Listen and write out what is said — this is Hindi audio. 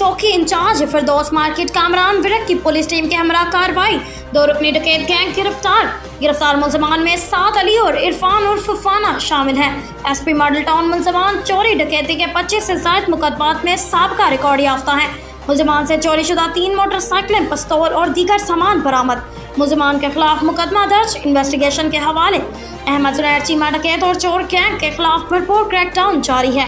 चौकी इंचार्ज, फिरदौस मार्केट कामरान विरक की पुलिस टीम के हमरा कार्रवाई। दो रुकनी डकैत गैंग गिरफ़्तार। गिरफ़्तार मुलजमान में सात अली और इरफान उर्फ़ फाना शामिल हैं। एसपी मॉडल टाउन मुलजमान चोरी डकैती के 25 से ज़्यादा मुकदमात में सबका रिकॉर्ड याफ्ता है। मुलजमान से चोरी शुदा तीन मोटरसाइकिलें, पिस्तौल और दीगर सामान बरामद। मुलजमान के खिलाफ मुकदमा दर्ज, इन्वेस्टिगेशन के हवाले। अहमद चीमा डकैत और चोर गैंग के खिलाफ भरपूर क्रैकडाउन जारी है।